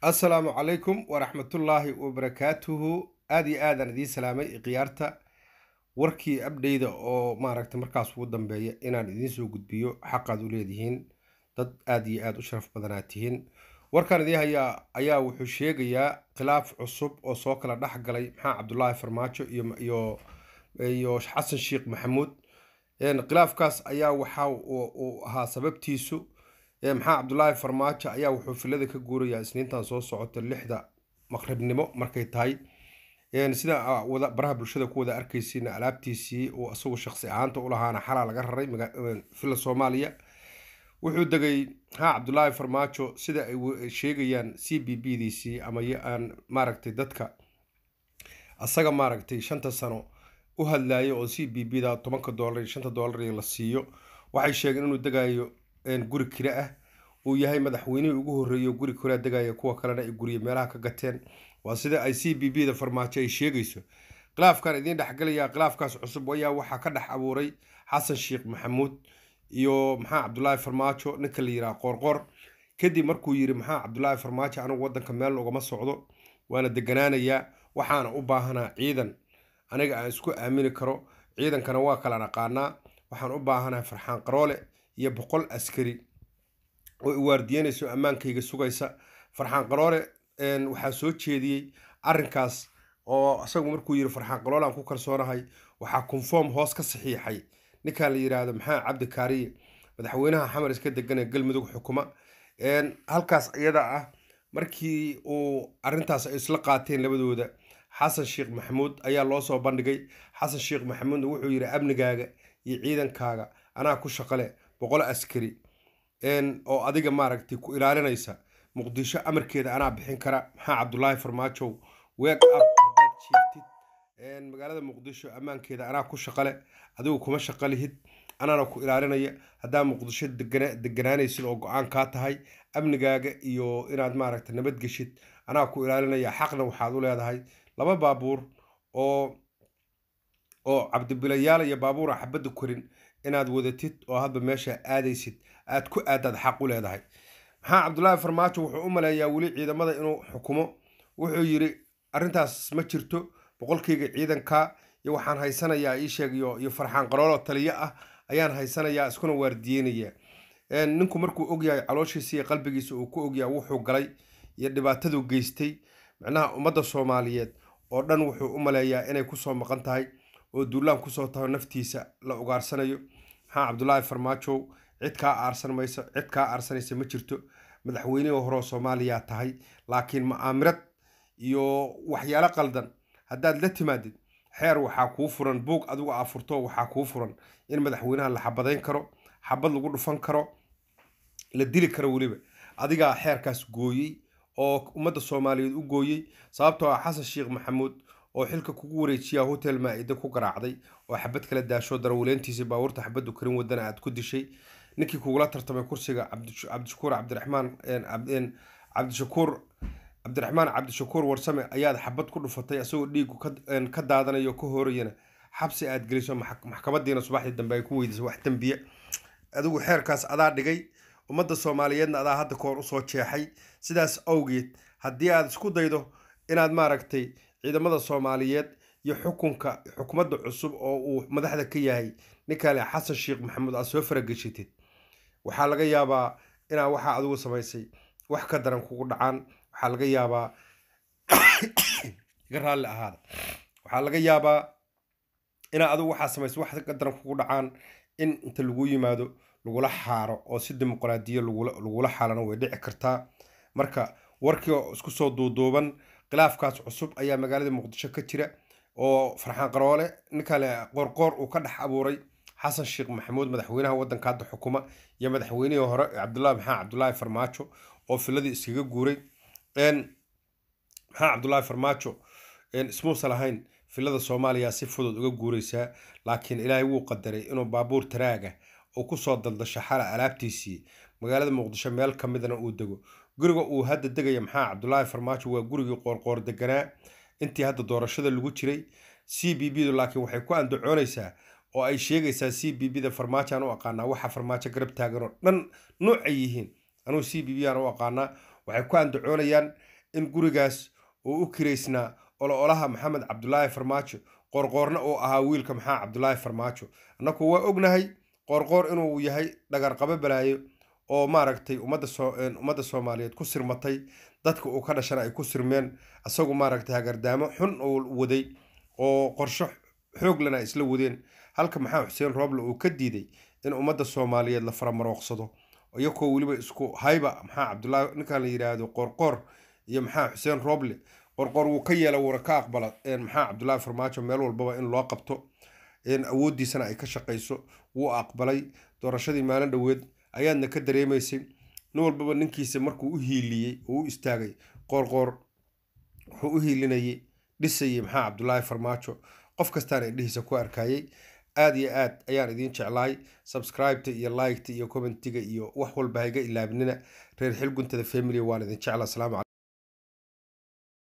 assalaamu calaykum waraxmatullaahi wabarakaatuhu aada iyo aadaan idiin salaamay khiyaarta warkii abdheyda oo maaragtay markaas ugu dambeeya inaan idiin soo gudbiyo xaqaad u leedihiin dad aada iyo aada u sharaf badanaad tihiin. Warkaan idiin hayaa ayaa wuxuu sheegayaa khilaaf cusub oo soo kala dhex galay maxaa cabdulaahi farmaajo iyo iyo xasan sheekh maxamuud. Khilaafkaas ayaa waxa uu ahaa sababtiisu maxaa cabdulaahi farmaajo ayaa wuxuu filada ka guurayaa isniintan soo socota lixda maqribnimo markay tahay. Sida wada baraha bulshada ku wada arkaysiina alaabtiisii uu isagu shaqsi ahaanta ulahaana xalaa laga raray villa soomaaliya. Wuxuu degay maxaa cabdulaahi farmaajo sida ay sheegayaan c b b diisii ama aan maaragtay dadka asaga maaragtay shanta sano u hadlayo oo c b b da tobanka doolar iyo shanta doolar la siiyo waxay sheegeen inuu degayo guri kira ah uu yahay madaxweynihii ugu horreeyo guri kiraa degaya kuwa kalena ay gurye meelaha ka gateen. Waa sida ay c b b da farmaajo ay sheegayso. Khilaafkan idiin dhexgelaya khilaafkaas cusub ayaa waxaa ka dhex abuuray xasan sheekh maxamuud iyo maxaa cabdulaahi farmaajo ninka la yiraha qoorqoor kadib markuu yiri maxaa cabdulaahi farmaajo anigu wadanka meel ugama socdo waana deganaanayaa waxaana u baahanaa ciidan. Aniga aan isku aamini karo ciidankana waa kala naqaanaa waxaan u baahanahay farxaan qaroole iyo boqol askari oo iwaardiyanayso ammaankayga sugaysa. Farxaan qaroole waxaa soo jeediyey arrinkaas oo isagu markuu yiri farxaan qaroole aan ku kalsoonahay waxaa conform hoos ka saxiixay. Ninkan la yiraahdo maxaa cabdi kaariye madaxweynaha xamar iska degan ee galmudug xukuma. Halkaas iyada ah markii uu arrintaas ay isla qaateen labadooda xasan sheekh maxamuud ayaa loo soo bandhigay. Xasan sheekh maxamuudna wuxuu yidhi amnigaaga iyo ciidankaaga anaa ku shaqale boqol askari oo adiga maaragtay ku ilaalinaysa muqdisho amarkeeda anaa bixin kara. Maxaa cabdulaahi farmaajow weeg ab haddaad jiiftid magaalada muqdisho ammaankeeda anaa ku shaqale adigu kuma shaqalihid anaana ku ilaalinaya. Haddaa muqdisho deganaanaysid oo go'aan kaa tahay amnigaaga iyo inaad maaragtay nabadgeshid anaa ku ilaalinaya. Xaqna waxaad u leedahay laba baabuur oo oo cabdibilayaal iyo baabuur xabadda korin inaad wadatid oo hadba meesha aadaysid aad ku aadaad xaq u leedahay. Maxaa cabdulaahi farmaajo wuxuu u maleeyaa weli ciidamada inuu xukumo. Wuxuu yiri arrintaas ma jirto boqolkayga ciidanka iyo waxaan haysanayaa ii sheeg iyo farxaan qaroolo taliyo ah ayaan haysanayaa iskuna waardiyeynaya. Ninku markuu ogyahay calooshiisa iyo qalbigiisa uu ku ogyahay wuxuu galay iyo dhibaataduu geystay. Macnaha ummadda soomaaliyeed oo dhan wuxuu u maleeyaa inay ku soo maqan tahay oo duulaan ku soo taho naftiisa la ugaarsanayo. Maxaa cabdulaahi farmaajow cid kaa aarsan mayso cid kaa aarsanaysa ma jirto. Madaxweynihii horeo soomaaliya tahay laakiin ma'aamirad iyo waxyaalo qaldan. Haddaad la timaadid xeer waxaa kuu furan buug adigu aa furto waxaa kuu furan in madaxweynaha la xabadayn karo xabad lagu dhufan karo la dili karo weliba. Adigaa xeerkaas gooyey oo ummadda soomaaliyeed u gooyey sababtoo ah xasan sheekh maxamuud oo xilka kugu wareejiyaa hotel maa-ida ku garaacday oo xabad kala daasho darawaleentiisii baabuurta xabaddu karin wadana aad ku dishay. Ninkii kugula tartamay kursiga cabdishakuur cabdiraxmaan cabdishakuur cabdiraxmaan cabdishakuur warsame ayaad xabad ku dhufatay isagoo dhiigu ka daadanayo ka horayana. Xabsi aad geliso maxkamadiina subaxdii dambe ay ku weydiisay wax dembiye adigu xeerkaas adaa dhigay. Ummadda soomaaliyeedna adaa hadda kahor u soo jeexay. Sidaas awgeed haddii aad isku daydo inaad maaragtay ciidamada soomaaliyeed iyo xukunka xukumadda cusub oo uu madaxda ka yahay. Ninkaale xasan sheekh maxamuud aad soo farageshitid waxaa laga yaabaa inaa waxaa adigu samaysay wax ka daran kugu dhacaan. Waxaa laga yaabaa iga raalli ahaada waxaa laga yaabaa inaa adigu waxaa samaysay wax ka daran kugu dhacaan in inta lagu yimaado lagula xaaro oo si dimuqraadiya lagula xaalano way dhici kartaa. Marka warkii oo isku soo duuduuban khilaafkaas cusub ayaa magaalada muqdisho ka jira oo farxaan qaroole ninkale qoorqoor uu ka dhex abuuray xasan sheekh maxamuud madaxweynaha waddanka hadda xukuma iyo madaxweynihii hore cabdulahi maxaa cabdulaahi farmaajo oo filadii iskaga guuray. Maxaa cabdulaahi farmaajo ismuusa lahayn filada soomaaliya si fudud uga guuraysaa laakiin ilaahay wuu qadaray inuu baabuur taraaga uu ku soo daldasho xala alaabtiisii magaalada muqdisho meel ka midna uu dego. Guriga uu hadda degaya maxaa cabdulaahi farmaajo waa gurigii qoorqoor deganaa? Intii hadda doorashada lagu jiray c b b du laakiin waxay ku andacoonaysaa oo ay sheegaysaa c b b da farmaajoan u aqaanaa. Waxa farmaajo garab taagan oo dhan nuuc ay yihiin. Anugu c b b aan u aqaanaa. Waxay ku andacoonayaan in gurigaas uu u kiraysnaa olo-olaha maxamed cabdulaahi farmaajo qoorqoorna uu ahaa wiilka maxaa cabdulaahi farmaajo. Annaku waa ognahay qoorqoor inuu yahay dhagarqabo balaayo oo maaragtay ummadda soomaaliyeed ku sirmatay dadka uu ka dhashana ay ku sirmeen isagu maaragtay hagardaamo xun uu waday oo qorsho xooglana ay isla wadeen. Halka maxaa xuseen rooble uu ka diiday in ummadda soomaaliyeed la faramarooqsado iyakoo weliba isku hayba maxaa cabdulaahi ninkan la yidhaahdo qoorqoor iyo maxaa xuseen rooble qorqoor wuu ka yeela wuuna ka aqbala maxaa cabdulaahi farmaajo meel walbaba in loo qabto awooddiisana ay ka shaqayso wuu aqbalay doorashadii maalin dhoweed ayaadna ka dareemaysay. Nin walbaba ninkiisa markuu u hiiliyey oo u istaagay qoorqoor wuxuu u hiilinayay dhisayay maxaa cabdulaahi farmaajo. Qof kastaan indhihiisa ku arkayay aada iyo aad ayaan idiin jeclahay. Subscribeta iyo liketa iyo commentiga iyo wax walba hayga ilaabnina reer xil guntada family waan idin jecla asalaamu